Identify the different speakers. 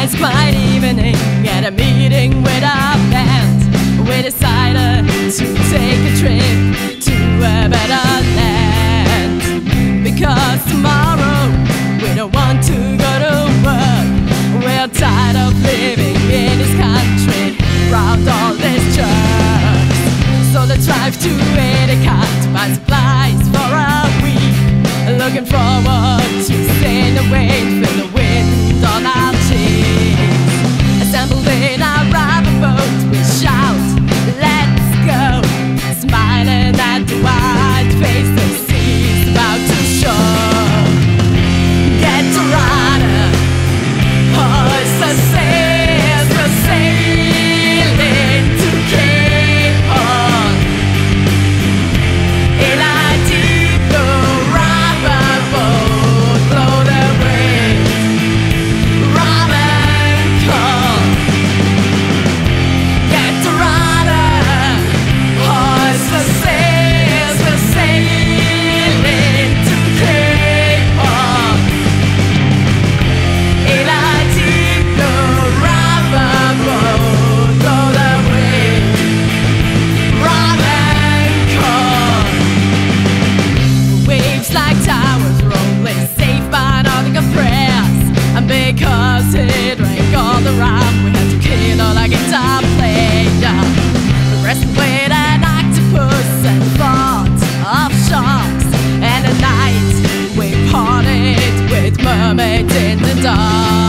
Speaker 1: It's quiet evening At a meeting with our band We decided to take a trip To a better land. mermaids in the dark.